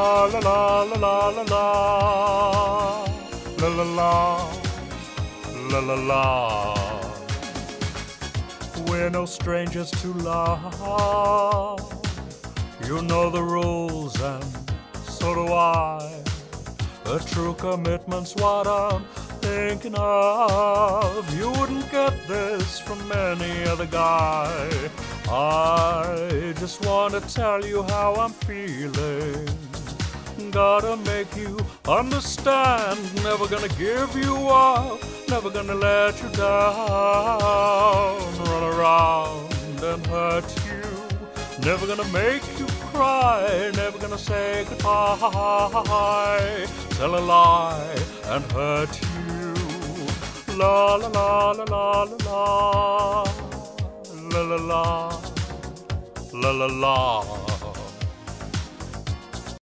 la la la la la la la la la la la la. We're no strangers to love. You know the rules, and so do I. A true commitment's what I'm thinking of. You wouldn't get this from any other guy. I just want to tell you how I'm feeling. Gotta make you understand. Never gonna give you up. Never gonna let you down. Run around and hurt you. Never gonna make you cry. Never gonna say goodbye. Tell a lie and hurt you. La la la la la la la la la la la la la